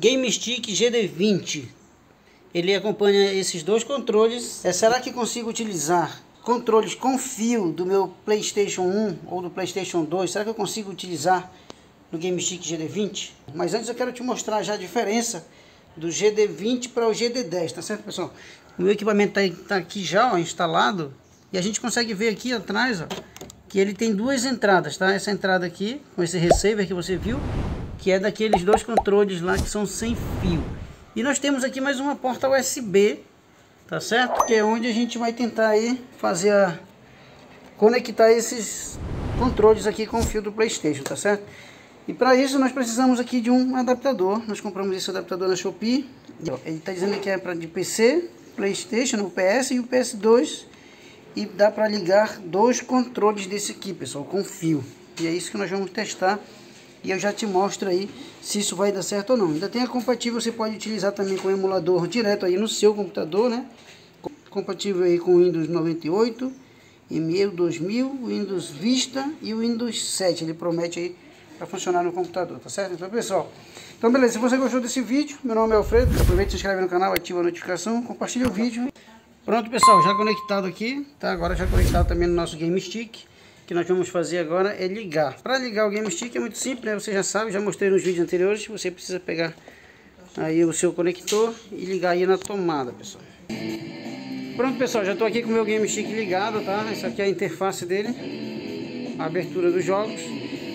Game Stick GD20. Ele acompanha esses dois controles. É, será que consigo utilizar controles com fio do meu Playstation 1 ou do Playstation 2? Será que eu consigo utilizar no Game Stick GD20? Mas antes eu quero te mostrar já a diferença do GD20 para o GD10, tá certo pessoal? O meu equipamento está tá aqui já ó, instalado e a gente consegue ver aqui atrás ó, que ele tem duas entradas, tá? Essa entrada aqui, com esse receiver que você viu, que é daqueles dois controles lá que são sem fio. E nós temos aqui mais uma porta USB, tá certo? Que é onde a gente vai tentar aí fazer a... conectar esses controles aqui com o fio do Playstation, tá certo? E para isso nós precisamos aqui de um adaptador. Nós compramos esse adaptador na Shopee. Ele está dizendo que é para de PC, Playstation, o PS e o PS2. E dá para ligar dois controles desse aqui, pessoal, com fio. E é isso que nós vamos testar e eu já te mostro aí se isso vai dar certo ou não. Ainda tem a compatível, você pode utilizar também com o emulador direto aí no seu computador, né? Compatível aí com o Windows 98, e-mail 2000, Windows Vista e o Windows 7. Ele promete aí para funcionar no computador, tá certo? Então, pessoal, então beleza, se você gostou desse vídeo, meu nome é Alfredo, aproveita se inscreve no canal, ativa a notificação, compartilha o vídeo. Pronto, pessoal, já conectado aqui, tá? Agora já conectado também no nosso Game Stick que nós vamos fazer agora é ligar. Para ligar o Game Stick é muito simples, né? você já sabe, já mostrei nos vídeos anteriores, você precisa pegar aí o seu conector e ligar aí na tomada, pessoal. Pronto, pessoal, já estou aqui com o meu Game Stick ligado, tá? Essa aqui é a interface dele, a abertura dos jogos.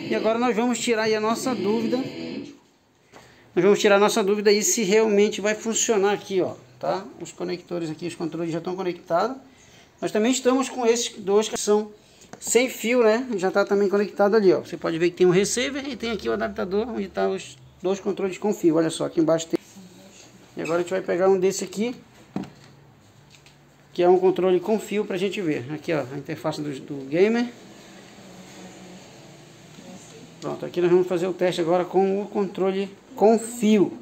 E agora nós vamos tirar aí a nossa dúvida. Nós vamos tirar a nossa dúvida aí se realmente vai funcionar aqui, ó, tá? Os conectores aqui, os controles já estão conectados. Nós também estamos com esses dois que são sem fio, né? Já está também conectado ali, ó. Você pode ver que tem um receiver e tem aqui o adaptador onde está os dois controles com fio. Olha só, aqui embaixo tem. E agora a gente vai pegar um desse aqui, que é um controle com fio para a gente ver. Aqui, ó, a interface do, do gamer. Pronto, aqui nós vamos fazer o teste agora com o controle com fio.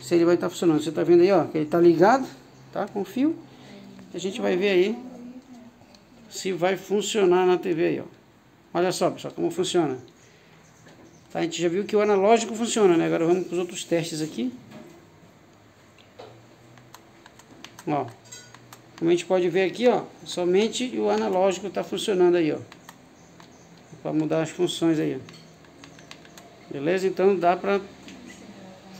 Se ele vai estar tá funcionando. Você está vendo aí, ó, que ele está ligado, tá? Com fio. A gente vai ver aí se vai funcionar na TV aí, ó. Olha só, pessoal, como funciona. Tá, a gente já viu que o analógico funciona, né? Agora vamos para os outros testes aqui. Ó. Como a gente pode ver aqui, ó, somente o analógico está funcionando aí, ó. Para mudar as funções aí, ó. Beleza? Então dá para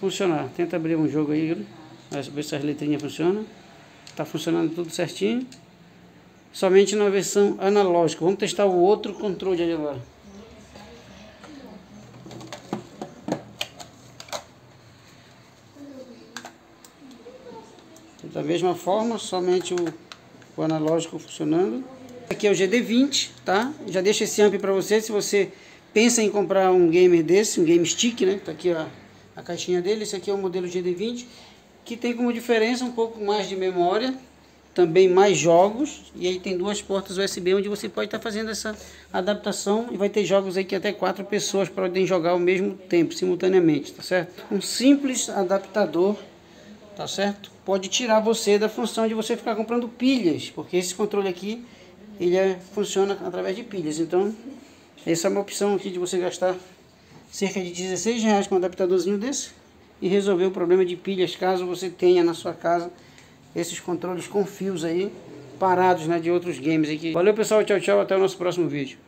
funcionar. Tenta abrir um jogo aí, ver se as letrinhas funcionam. Tá funcionando tudo certinho somente na versão analógica. Vamos testar o outro controle agora. Da mesma forma, somente o, o analógico funcionando. Aqui é o GD20, tá? Já deixa esse amp para você, se você pensa em comprar um gamer desse, um game stick, né? Tá aqui a, a caixinha dele, esse aqui é o modelo GD20, que tem como diferença um pouco mais de memória, também mais jogos e aí tem duas portas USB onde você pode estar tá fazendo essa adaptação e vai ter jogos aí que até quatro pessoas podem jogar ao mesmo tempo, simultaneamente, tá certo? Um simples adaptador, tá certo? Pode tirar você da função de você ficar comprando pilhas, porque esse controle aqui ele é, funciona através de pilhas, então essa é uma opção aqui de você gastar cerca de 16 reais com um adaptadorzinho desse e resolver o problema de pilhas caso você tenha na sua casa esses controles com fios aí parados né, de outros games aqui. Valeu pessoal, tchau, tchau, até o nosso próximo vídeo.